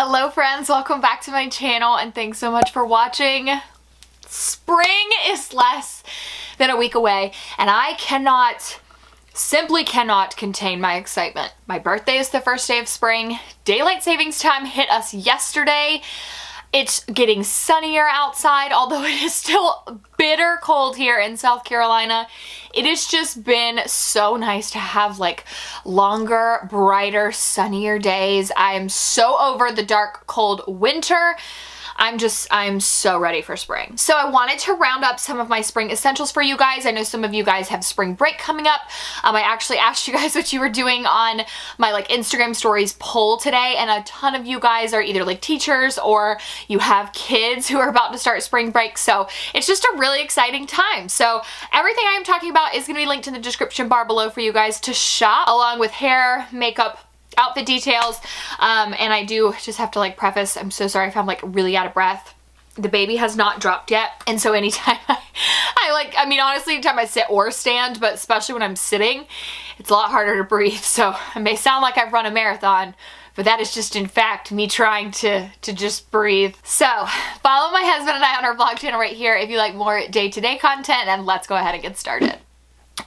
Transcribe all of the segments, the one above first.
Hello friends, welcome back to my channel and thanks so much for watching. Spring is less than a week away and I cannot, simply cannot contain my excitement. My birthday is the first day of spring. Daylight savings time hit us yesterday. It's getting sunnier outside, although it is still bitter cold here in South Carolina. It has just been so nice to have like longer, brighter, sunnier days. I am so over the dark, cold winter. I'm just, I'm so ready for spring. So I wanted to round up some of my spring essentials for you guys. I know some of you guys have spring break coming up. Um, I actually asked you guys what you were doing on my like Instagram stories poll today and a ton of you guys are either like teachers or you have kids who are about to start spring break. So it's just a really exciting time. So everything I'm talking about is gonna be linked in the description bar below for you guys to shop along with hair, makeup, outfit details. Um, and I do just have to like preface, I'm so sorry if I'm like really out of breath. The baby has not dropped yet. And so anytime I, I like, I mean, honestly, anytime I sit or stand, but especially when I'm sitting, it's a lot harder to breathe. So it may sound like I've run a marathon, but that is just in fact me trying to to just breathe. So follow my husband and I on our vlog channel right here if you like more day-to-day -day content and let's go ahead and get started.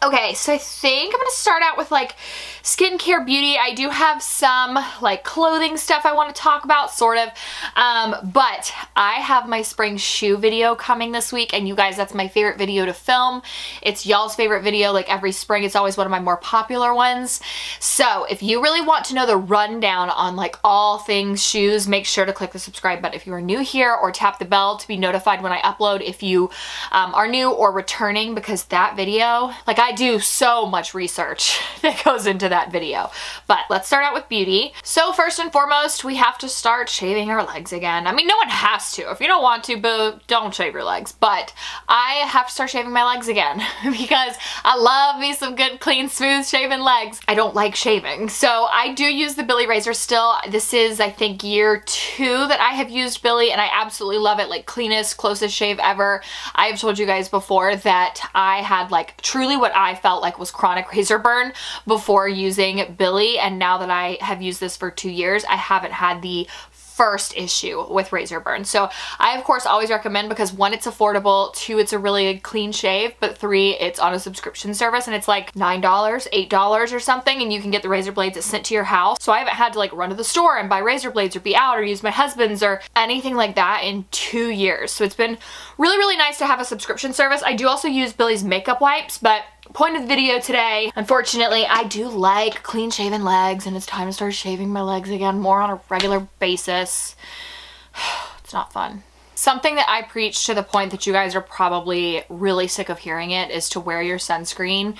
Okay, so I think I'm to start out with like skincare beauty. I do have some like clothing stuff I want to talk about, sort of. Um, but I have my spring shoe video coming this week and you guys, that's my favorite video to film. It's y'all's favorite video like every spring. It's always one of my more popular ones. So if you really want to know the rundown on like all things shoes, make sure to click the subscribe button if you are new here or tap the bell to be notified when I upload if you um, are new or returning because that video, like I do so much research that goes into that video. But let's start out with beauty. So first and foremost, we have to start shaving our legs again. I mean, no one has to. If you don't want to, boo, don't shave your legs. But I have to start shaving my legs again because I love me some good, clean, smooth shaven legs. I don't like shaving. So I do use the Billie razor still. This is, I think, year two that I have used Billie and I absolutely love it. Like cleanest, closest shave ever. I have told you guys before that I had like truly what I felt like was chronic razor burn before using Billie. and now that I have used this for two years I haven't had the first issue with razor burn. So I of course always recommend because one, it's affordable, two, it's a really clean shave, but three, it's on a subscription service and it's like $9, $8 or something and you can get the razor blades sent to your house. So I haven't had to like run to the store and buy razor blades or be out or use my husband's or anything like that in two years. So it's been really, really nice to have a subscription service. I do also use Billie's makeup wipes, but point of the video today, unfortunately, I do like clean shaven legs and it's time to start shaving my legs again more on a regular basis. it's not fun. Something that I preach to the point that you guys are probably really sick of hearing it is to wear your sunscreen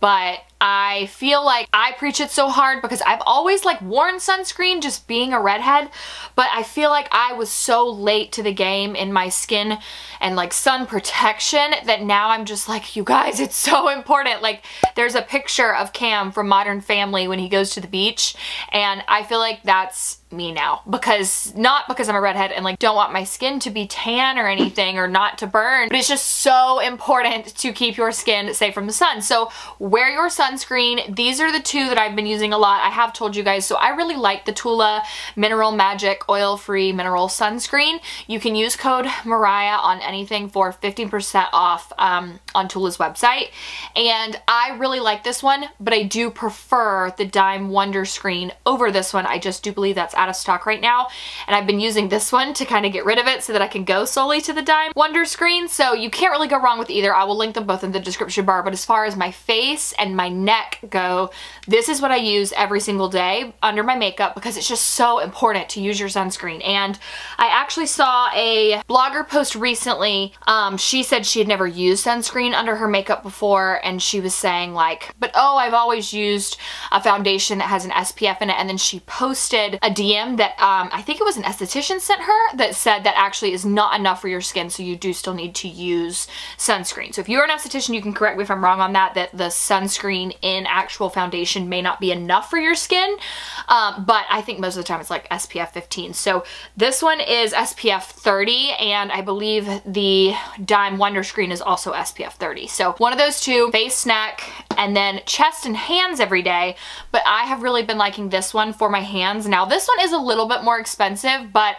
but I feel like I preach it so hard because I've always like worn sunscreen just being a redhead, but I feel like I was so late to the game in my skin and like sun protection that now I'm just like, you guys, it's so important. Like there's a picture of Cam from Modern Family when he goes to the beach and I feel like that's me now because not because I'm a redhead and like don't want my skin to be tan or anything or not to burn but it's just so important to keep your skin safe from the sun so wear your sunscreen these are the two that I've been using a lot I have told you guys so I really like the Tula Mineral Magic oil free mineral sunscreen you can use code Moriah on anything for 15% off um, on Tula's website and I really like this one but I do prefer the Dime Wonderscreen over this one I just do believe that's out of stock right now. And I've been using this one to kind of get rid of it so that I can go solely to the Dime Wonderscreen. So you can't really go wrong with either. I will link them both in the description bar. But as far as my face and my neck go, this is what I use every single day under my makeup because it's just so important to use your sunscreen. And I actually saw a blogger post recently. Um, she said she had never used sunscreen under her makeup before and she was saying like, but oh, I've always used a foundation that has an SPF in it. And then she posted a DM that um, I think it was an esthetician sent her that said that actually is not enough for your skin so you do still need to use sunscreen. So if you're an esthetician you can correct me if I'm wrong on that that the sunscreen in actual foundation may not be enough for your skin um, but I think most of the time it's like SPF 15. So this one is SPF 30 and I believe the Dime Wonderscreen is also SPF 30. So one of those two, face, neck, and then chest and hands every day. But I have really been liking this one for my hands. Now this one is a little bit more expensive, but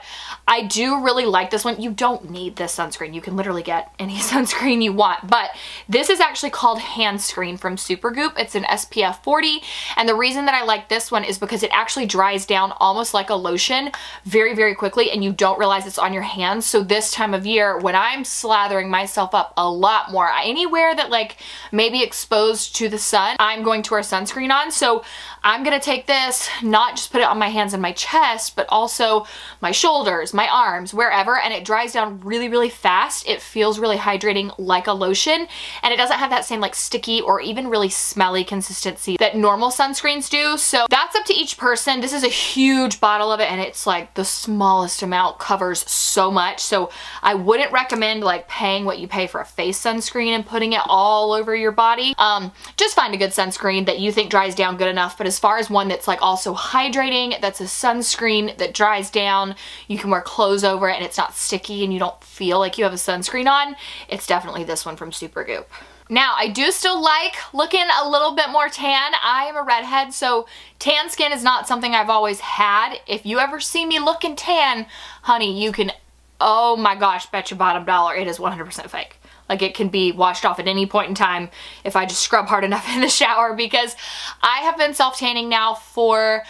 I do really like this one. You don't need this sunscreen. You can literally get any sunscreen you want, but this is actually called Handscreen from Supergoop. It's an SPF 40, and the reason that I like this one is because it actually dries down almost like a lotion very, very quickly, and you don't realize it's on your hands. So this time of year, when I'm slathering myself up a lot more, anywhere that like maybe exposed to the sun, I'm going to wear sunscreen on. So I'm gonna take this, not just put it on my hands and my chest, but also my shoulders, my arms, wherever, and it dries down really, really fast. It feels really hydrating like a lotion, and it doesn't have that same like sticky or even really smelly consistency that normal sunscreens do. So that's up to each person. This is a huge bottle of it, and it's like the smallest amount covers so much. So I wouldn't recommend like paying what you pay for a face sunscreen and putting it all over your body. Um, just find a good sunscreen that you think dries down good enough, but as far as one that's like also hydrating, that's a sunscreen that dries down, you can wear clothes over it and it's not sticky and you don't feel like you have a sunscreen on, it's definitely this one from Supergoop. Now, I do still like looking a little bit more tan. I am a redhead, so tan skin is not something I've always had. If you ever see me looking tan, honey, you can, oh my gosh, bet your bottom dollar, it is 100% fake. Like it can be washed off at any point in time if I just scrub hard enough in the shower because I have been self-tanning now for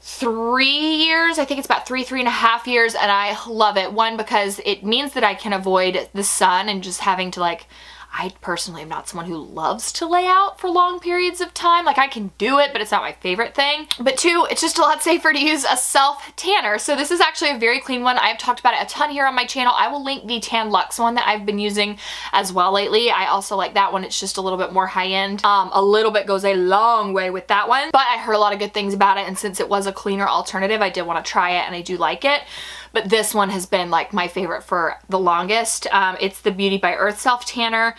three years. I think it's about three, three and a half years and I love it. One, because it means that I can avoid the sun and just having to like I personally am not someone who loves to lay out for long periods of time. Like I can do it, but it's not my favorite thing. But two, it's just a lot safer to use a self tanner. So this is actually a very clean one. I've talked about it a ton here on my channel. I will link the Tan Luxe one that I've been using as well lately. I also like that one. It's just a little bit more high end. Um, a little bit goes a long way with that one, but I heard a lot of good things about it. And since it was a cleaner alternative, I did want to try it and I do like it but this one has been like my favorite for the longest. Um, it's the Beauty by Earth Self Tanner.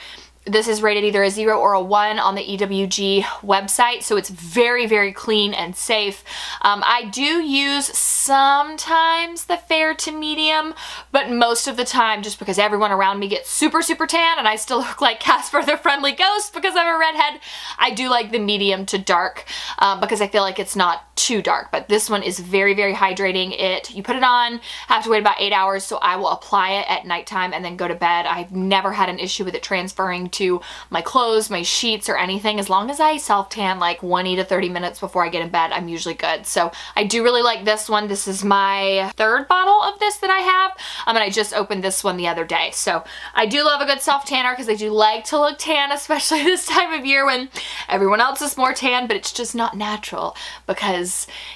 This is rated either a 0 or a 1 on the EWG website, so it's very, very clean and safe. Um, I do use sometimes the fair to medium, but most of the time, just because everyone around me gets super, super tan and I still look like Casper the Friendly Ghost because I'm a redhead, I do like the medium to dark um, because I feel like it's not too dark, but this one is very, very hydrating. It You put it on, have to wait about 8 hours, so I will apply it at nighttime and then go to bed. I've never had an issue with it transferring to my clothes, my sheets, or anything. As long as I self-tan like 20 to 30 minutes before I get in bed, I'm usually good. So I do really like this one. This is my third bottle of this that I have. Um, and I just opened this one the other day. So I do love a good self-tanner because I do like to look tan, especially this time of year when everyone else is more tan, but it's just not natural because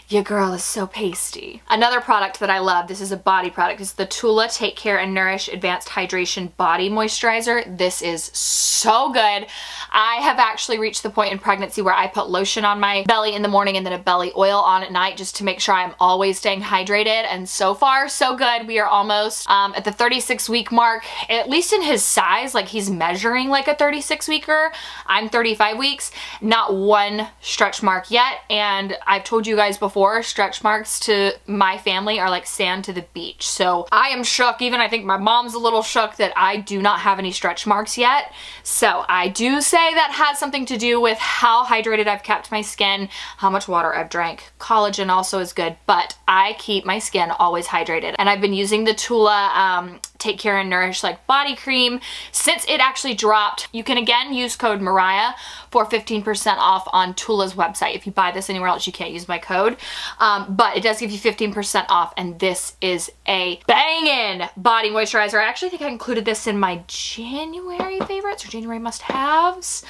your girl is so pasty. Another product that I love, this is a body product, is the Tula Take Care and Nourish Advanced Hydration Body Moisturizer. This is so good. I have actually reached the point in pregnancy where I put lotion on my belly in the morning and then a belly oil on at night just to make sure I'm always staying hydrated. And so far, so good. We are almost um, at the 36 week mark, at least in his size, like he's measuring like a 36 weeker. I'm 35 weeks, not one stretch mark yet. And I've told you guys before, stretch marks to my family are like sand to the beach. So I am shook. Even I think my mom's a little shook that I do not have any stretch marks yet. So I do say that has something to do with how hydrated I've kept my skin, how much water I've drank. Collagen also is good, but I keep my skin always hydrated. And I've been using the Tula um, Take Care and Nourish like body cream since it actually dropped. You can again use code Moriah for 15% off on Tula's website. If you buy this anywhere else, you can't use my code. Um, but it does give you 15% off and this is a banging body moisturizer. I actually think I included this in my January favorites or January must-haves.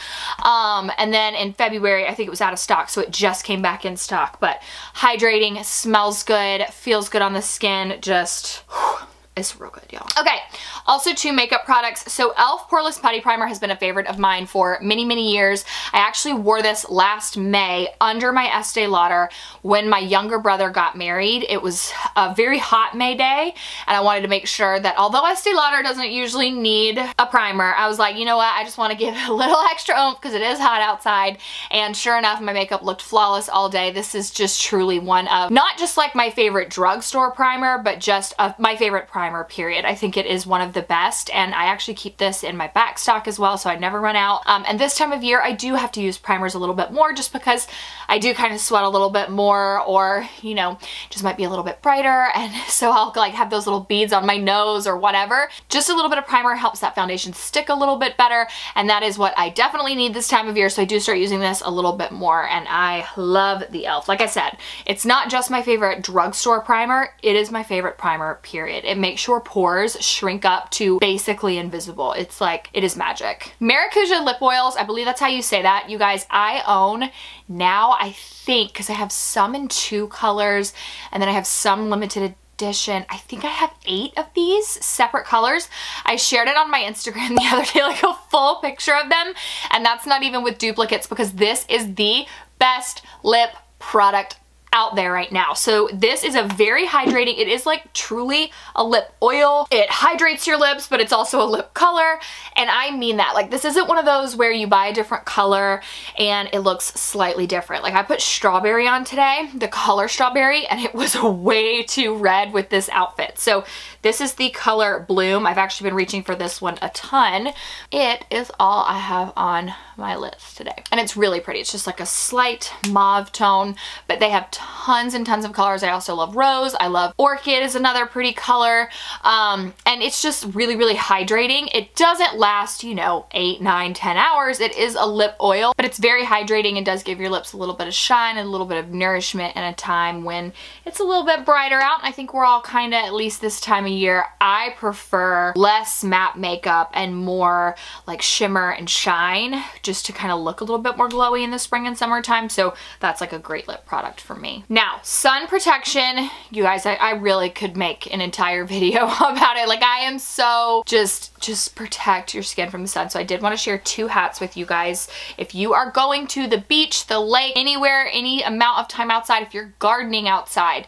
Um, and then in February, I think it was out of stock, so it just came back in stock. But hydrating, smells good, feels good on the skin, just... Whew, it's real good, y'all. Okay, also two makeup products. So e.l.f. Poreless Putty Primer has been a favorite of mine for many, many years. I actually wore this last May under my Estee Lauder when my younger brother got married. It was a very hot May day, and I wanted to make sure that although Estee Lauder doesn't usually need a primer, I was like, you know what, I just want to give it a little extra oomph because it is hot outside, and sure enough, my makeup looked flawless all day. This is just truly one of, not just like my favorite drugstore primer, but just a, my favorite primer primer, period. I think it is one of the best and I actually keep this in my back stock as well so I never run out. Um, and this time of year I do have to use primers a little bit more just because I do kind of sweat a little bit more or, you know, just might be a little bit brighter and so I'll like have those little beads on my nose or whatever. Just a little bit of primer helps that foundation stick a little bit better and that is what I definitely need this time of year so I do start using this a little bit more and I love the e.l.f. Like I said, it's not just my favorite drugstore primer, it is my favorite primer, period. It makes your pores shrink up to basically invisible. It's like, it is magic. Maracuja lip oils, I believe that's how you say that. You guys, I own now, I think, because I have some in two colors and then I have some limited edition. I think I have eight of these separate colors. I shared it on my Instagram the other day, like a full picture of them. And that's not even with duplicates because this is the best lip product out there right now. So this is a very hydrating, it is like truly a lip oil. It hydrates your lips, but it's also a lip color. And I mean that, like this isn't one of those where you buy a different color and it looks slightly different. Like I put strawberry on today, the color strawberry, and it was way too red with this outfit. So this is the color Bloom. I've actually been reaching for this one a ton. It is all I have on my list today. And it's really pretty. It's just like a slight mauve tone, but they have and tons of colors. I also love rose. I love orchid is another pretty color. Um, and it's just really, really hydrating. It doesn't last, you know, eight, nine, ten hours. It is a lip oil, but it's very hydrating and does give your lips a little bit of shine and a little bit of nourishment in a time when it's a little bit brighter out. I think we're all kind of, at least this time of year, I prefer less matte makeup and more like shimmer and shine just to kind of look a little bit more glowy in the spring and summertime. So that's like a great lip product for me. Now, sun protection, you guys, I, I really could make an entire video about it. Like I am so just, just protect your skin from the sun. So I did want to share two hats with you guys. If you are going to the beach, the lake, anywhere, any amount of time outside, if you're gardening outside,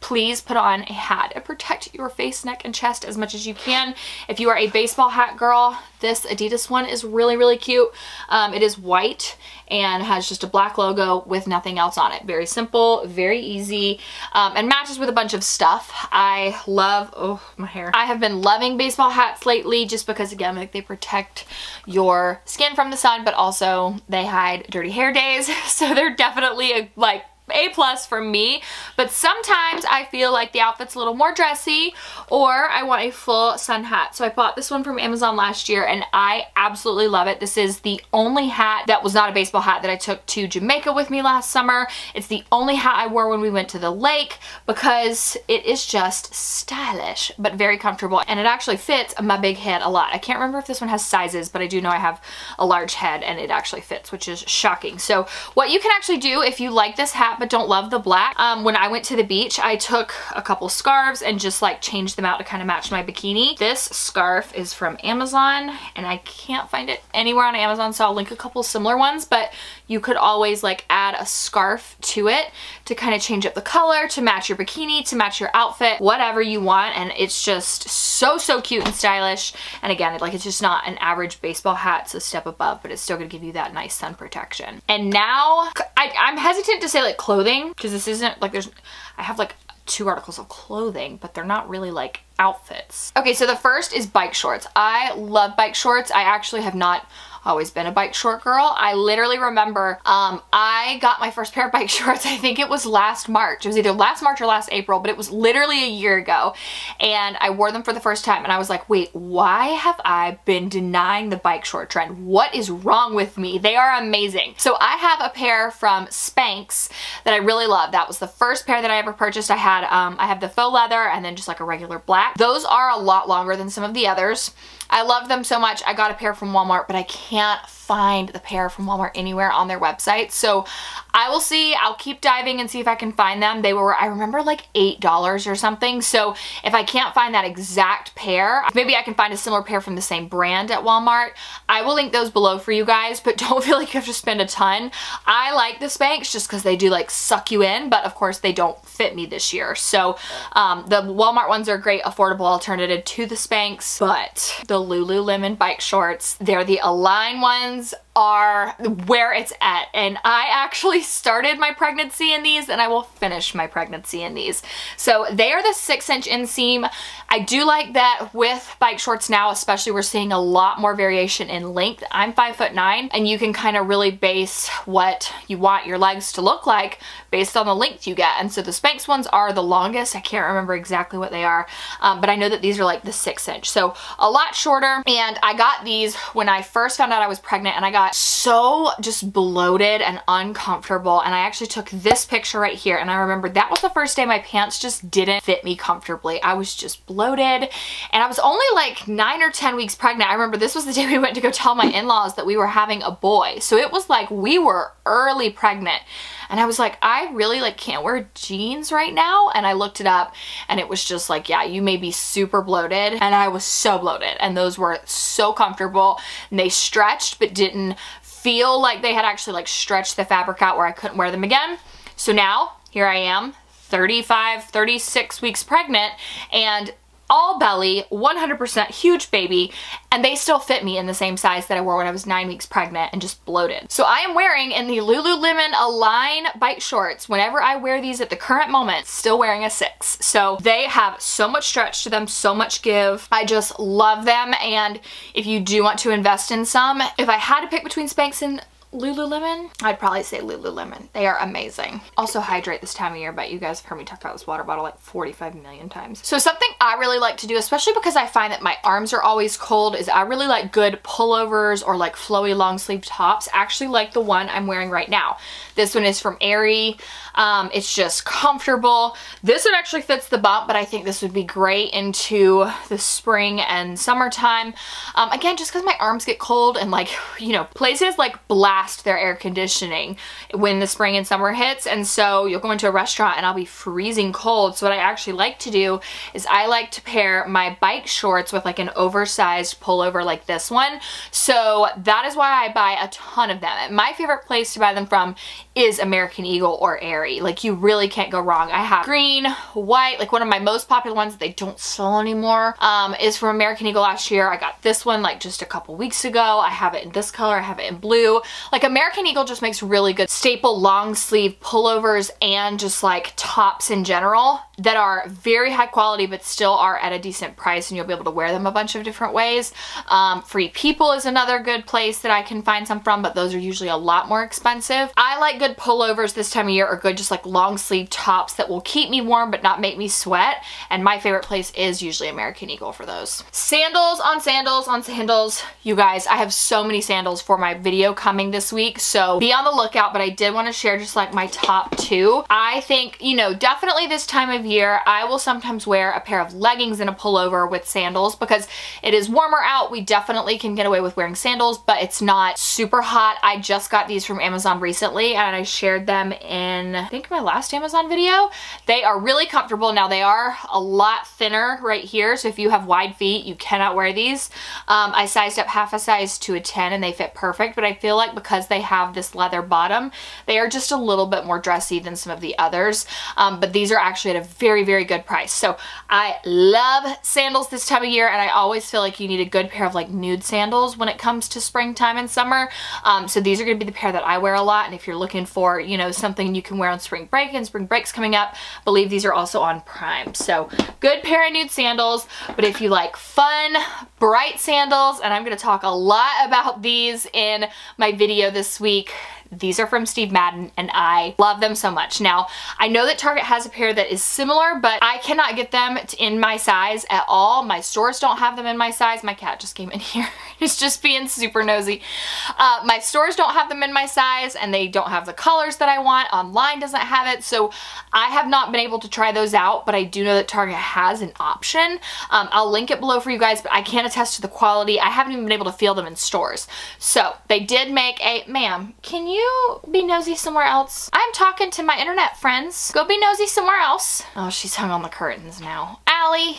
please put on a hat and protect your face, neck, and chest as much as you can. If you are a baseball hat girl, this Adidas one is really, really cute. Um, it is white and has just a black logo with nothing else on it. Very simple, very easy, um, and matches with a bunch of stuff. I love, oh, my hair. I have been loving baseball hats lately just because, again, like they protect your skin from the sun, but also they hide dirty hair days. So they're definitely a, like a plus for me, but sometimes I feel like the outfit's a little more dressy or I want a full sun hat. So I bought this one from Amazon last year and I absolutely love it. This is the only hat that was not a baseball hat that I took to Jamaica with me last summer. It's the only hat I wore when we went to the lake because it is just stylish but very comfortable and it actually fits my big head a lot. I can't remember if this one has sizes, but I do know I have a large head and it actually fits, which is shocking. So what you can actually do if you like this hat but don't love the black. Um, when I went to the beach, I took a couple scarves and just like changed them out to kind of match my bikini. This scarf is from Amazon and I can't find it anywhere on Amazon, so I'll link a couple similar ones, but you could always like add a scarf to it to kind of change up the color, to match your bikini, to match your outfit, whatever you want. And it's just so, so cute and stylish. And again, like it's just not an average baseball hat. so step above, but it's still gonna give you that nice sun protection. And now I, I'm hesitant to say like clothing because this isn't like there's, I have like two articles of clothing, but they're not really like outfits. Okay, so the first is bike shorts. I love bike shorts. I actually have not always been a bike short girl. I literally remember um, I got my first pair of bike shorts, I think it was last March. It was either last March or last April, but it was literally a year ago. And I wore them for the first time and I was like, wait, why have I been denying the bike short trend? What is wrong with me? They are amazing. So I have a pair from Spanx that I really love. That was the first pair that I ever purchased. I had, um, I have the faux leather and then just like a regular black. Those are a lot longer than some of the others. I love them so much. I got a pair from Walmart, but I can't find the pair from Walmart anywhere on their website. So I will see. I'll keep diving and see if I can find them. They were, I remember like $8 or something. So if I can't find that exact pair, maybe I can find a similar pair from the same brand at Walmart. I will link those below for you guys, but don't feel like you have to spend a ton. I like the Spanx just because they do like suck you in, but of course they don't fit me this year. So um, the Walmart ones are a great affordable alternative to the Spanx, but the Lululemon bike shorts, they're the Align ones are where it's at and I actually started my pregnancy in these and I will finish my pregnancy in these. So they are the six inch inseam. I do like that with bike shorts now, especially we're seeing a lot more variation in length. I'm five foot nine and you can kind of really base what you want your legs to look like based on the length you get. And so the Spanx ones are the longest. I can't remember exactly what they are, um, but I know that these are like the six inch. So a lot shorter. And I got these when I first found out I was pregnant and I got so just bloated and uncomfortable. And I actually took this picture right here. And I remember that was the first day my pants just didn't fit me comfortably. I was just bloated and I was only like nine or 10 weeks pregnant. I remember this was the day we went to go tell my in-laws that we were having a boy. So it was like we were early pregnant. And I was like, I really like can't wear jeans right now. And I looked it up and it was just like, yeah, you may be super bloated. And I was so bloated and those were so comfortable. And they stretched but didn't feel like they had actually like stretched the fabric out where I couldn't wear them again. So now here I am 35, 36 weeks pregnant and all belly, 100% huge baby, and they still fit me in the same size that I wore when I was nine weeks pregnant and just bloated. So I am wearing in the Lululemon Align bike shorts, whenever I wear these at the current moment, still wearing a six. So they have so much stretch to them, so much give. I just love them, and if you do want to invest in some, if I had to pick between Spanx and Lululemon? I'd probably say Lululemon. They are amazing. Also hydrate this time of year, but you guys have heard me talk about this water bottle like 45 million times. So something I really like to do, especially because I find that my arms are always cold, is I really like good pullovers or like flowy long sleeve tops, actually like the one I'm wearing right now. This one is from Aerie. Um, it's just comfortable. This one actually fits the bump, but I think this would be great into the spring and summertime. Um, again, just because my arms get cold and like, you know, places like blast their air conditioning when the spring and summer hits. And so you'll go into a restaurant and I'll be freezing cold. So what I actually like to do is I like to pair my bike shorts with like an oversized pullover like this one. So that is why I buy a ton of them. My favorite place to buy them from is American Eagle or Aerie. Like you really can't go wrong. I have green, white, like one of my most popular ones that they don't sell anymore um, is from American Eagle last year. I got this one like just a couple weeks ago. I have it in this color. I have it in blue. Like American Eagle just makes really good staple long sleeve pullovers and just like tops in general that are very high quality but still are at a decent price and you'll be able to wear them a bunch of different ways. Um, Free People is another good place that I can find some from but those are usually a lot more expensive. I like good pullovers this time of year or good just like long sleeve tops that will keep me warm but not make me sweat and my favorite place is usually American Eagle for those. Sandals on sandals on sandals. You guys, I have so many sandals for my video coming this week so be on the lookout but I did want to share just like my top two. I think, you know, definitely this time of year I will sometimes wear a pair of leggings and a pullover with sandals because it is warmer out. We definitely can get away with wearing sandals but it's not super hot. I just got these from Amazon recently and I shared them in, I think my last Amazon video. They are really comfortable. Now they are a lot thinner right here, so if you have wide feet, you cannot wear these. Um, I sized up half a size to a 10 and they fit perfect, but I feel like because they have this leather bottom, they are just a little bit more dressy than some of the others, um, but these are actually at a very, very good price. So I love sandals this time of year, and I always feel like you need a good pair of like nude sandals when it comes to springtime and summer. Um, so these are going to be the pair that I wear a lot, and if you're looking for, you know, something you can wear on spring break and spring break's coming up. I believe these are also on Prime. So good pair of nude sandals, but if you like fun, bright sandals, and I'm going to talk a lot about these in my video this week, these are from Steve Madden and I love them so much. Now, I know that Target has a pair that is similar, but I cannot get them in my size at all. My stores don't have them in my size. My cat just came in here. It's just being super nosy. Uh, my stores don't have them in my size and they don't have the colors that I want. Online doesn't have it. So I have not been able to try those out, but I do know that Target has an option. Um, I'll link it below for you guys, but I can't attest to the quality. I haven't even been able to feel them in stores. So they did make a, ma'am, can you you be nosy somewhere else? I'm talking to my internet friends. Go be nosy somewhere else. Oh, she's hung on the curtains now. Allie.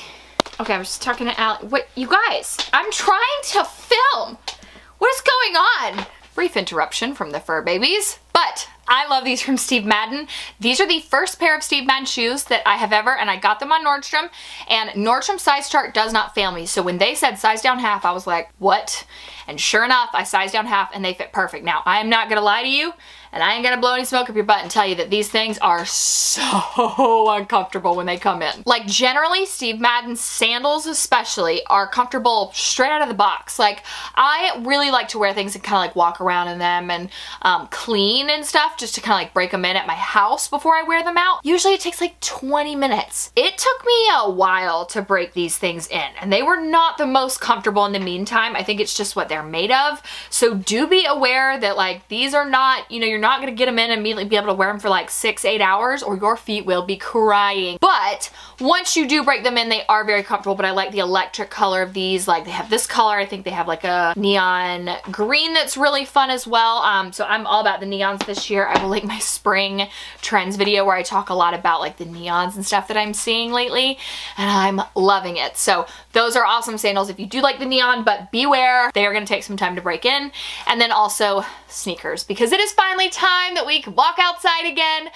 Okay, I was just talking to Allie. What, you guys, I'm trying to film. What is going on? Brief interruption from the fur babies, but I love these from Steve Madden. These are the first pair of Steve Madden shoes that I have ever, and I got them on Nordstrom, and Nordstrom size chart does not fail me. So when they said size down half, I was like, what? And sure enough, I sized down half and they fit perfect. Now, I am not gonna lie to you, and I ain't gonna blow any smoke up your butt and tell you that these things are so uncomfortable when they come in. Like generally, Steve Madden's sandals especially are comfortable straight out of the box. Like I really like to wear things and kind of like walk around in them and um, clean and stuff just to kind of like break them in at my house before I wear them out. Usually it takes like 20 minutes. It took me a while to break these things in and they were not the most comfortable in the meantime. I think it's just what they're made of. So do be aware that like these are not, you know, you're not gonna get them in and immediately be able to wear them for like six, eight hours or your feet will be crying. But once you do break them in, they are very comfortable, but I like the electric color of these. Like they have this color. I think they have like a neon green that's really fun as well. Um, so I'm all about the neons this year. I will link my spring trends video where I talk a lot about like the neons and stuff that I'm seeing lately and I'm loving it. So those are awesome sandals if you do like the neon, but beware, they are gonna take some time to break in. And then also sneakers because it is finally time that we can walk outside again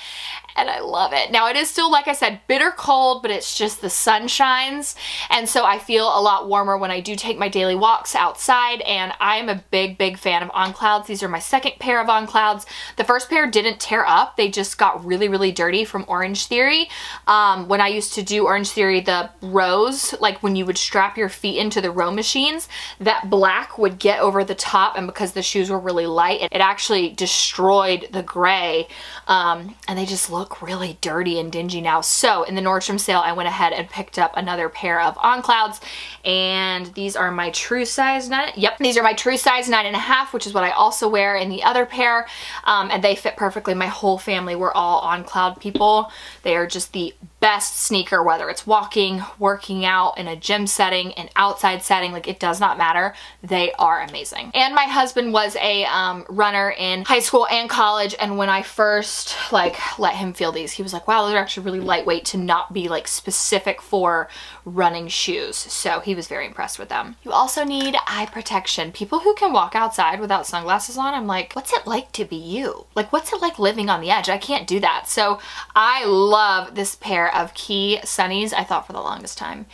and I love it. Now it is still, like I said, bitter cold, but it's just the sun shines. And so I feel a lot warmer when I do take my daily walks outside. And I am a big, big fan of On Clouds. These are my second pair of On Clouds. The first pair didn't tear up. They just got really, really dirty from Orange Theory. Um, when I used to do Orange Theory, the rows, like when you would strap your feet into the row machines, that black would get over the top. And because the shoes were really light, it actually destroyed the gray. Um, and they just look look really dirty and dingy now. So in the Nordstrom sale, I went ahead and picked up another pair of On Clouds and these are my true size nine. Yep, these are my true size nine and a half, which is what I also wear in the other pair. Um, and they fit perfectly. My whole family, we're all On Cloud people. They are just the best sneaker, whether it's walking, working out in a gym setting, an outside setting, like it does not matter. They are amazing. And my husband was a um, runner in high school and college. And when I first like let him feel these, he was like, wow, they're actually really lightweight to not be like specific for running shoes. So he was very impressed with them. You also need eye protection. People who can walk outside without sunglasses on, I'm like, what's it like to be you? Like, what's it like living on the edge? I can't do that. So I love this pair of Key Sunnies. I thought for the longest time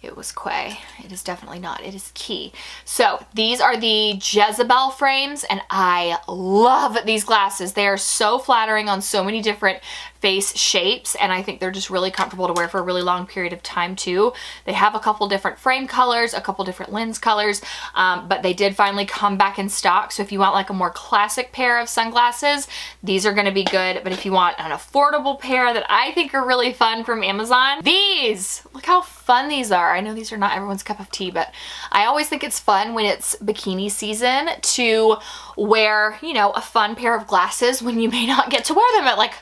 it was Quay. It is definitely not. It is Key. So these are the Jezebel frames and I love these glasses. They are so flattering on so many different face shapes and I think they're just really comfortable to wear for a really long period of time too. They have a couple different frame colors, a couple different lens colors, um, but they did finally come back in stock. So if you want like a more classic pair of sunglasses, these are gonna be good. But if you want an affordable pair that I think are really fun from Amazon, these, look how fun these are. I know these are not everyone's cup of tea, but I always think it's fun when it's bikini season to wear, you know, a fun pair of glasses when you may not get to wear them at like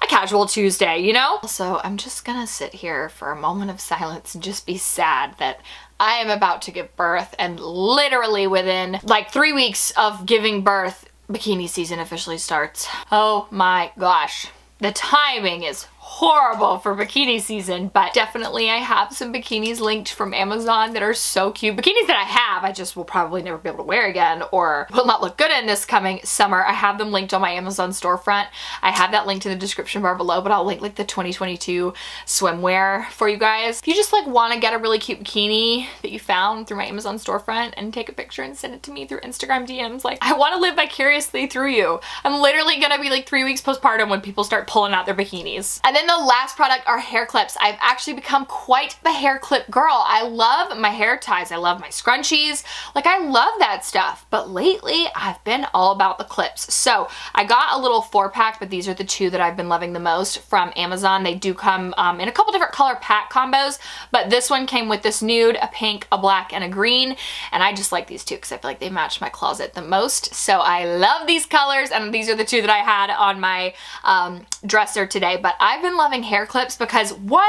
a casual Tuesday, you know? So I'm just gonna sit here for a moment of silence and just be sad that I am about to give birth and literally within like three weeks of giving birth, bikini season officially starts. Oh my gosh. The timing is horrible for bikini season, but definitely I have some bikinis linked from Amazon that are so cute. Bikinis that I have, I just will probably never be able to wear again or will not look good in this coming summer. I have them linked on my Amazon storefront. I have that linked in the description bar below, but I'll link like the 2022 swimwear for you guys. If you just like want to get a really cute bikini that you found through my Amazon storefront and take a picture and send it to me through Instagram DMs, like I want to live vicariously through you. I'm literally gonna be like three weeks postpartum when people start pulling out their bikinis. And then then the last product are hair clips. I've actually become quite the hair clip girl. I love my hair ties. I love my scrunchies. Like I love that stuff. But lately I've been all about the clips. So I got a little four pack, but these are the two that I've been loving the most from Amazon. They do come um, in a couple different color pack combos, but this one came with this nude, a pink, a black, and a green. And I just like these two because I feel like they match my closet the most. So I love these colors and these are the two that I had on my um, dresser today. But I've been loving hair clips because one,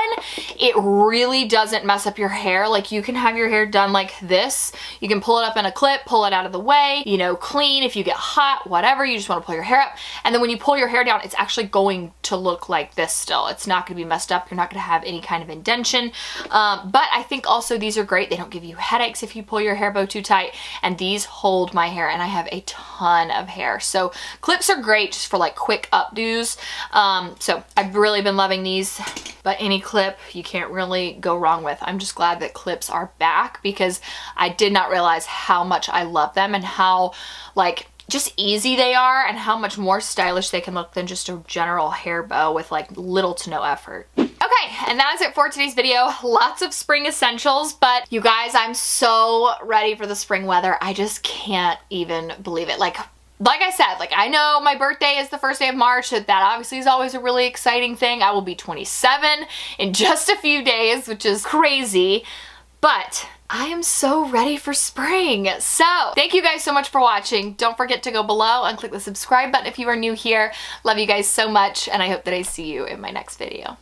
it really doesn't mess up your hair. Like you can have your hair done like this. You can pull it up in a clip, pull it out of the way, you know, clean if you get hot, whatever, you just want to pull your hair up. And then when you pull your hair down, it's actually going to look like this still. It's not going to be messed up. You're not going to have any kind of indention. Um, but I think also these are great. They don't give you headaches if you pull your hair bow too tight. And these hold my hair and I have a ton of hair. So clips are great just for like quick updos. Um, so I've really been loving these, but any clip you can't really go wrong with. I'm just glad that clips are back because I did not realize how much I love them and how like just easy they are and how much more stylish they can look than just a general hair bow with like little to no effort. Okay, and that is it for today's video. Lots of spring essentials, but you guys, I'm so ready for the spring weather. I just can't even believe it. Like, like I said, like I know my birthday is the first day of March, so that obviously is always a really exciting thing. I will be 27 in just a few days, which is crazy, but I am so ready for spring. So thank you guys so much for watching. Don't forget to go below and click the subscribe button if you are new here. Love you guys so much, and I hope that I see you in my next video.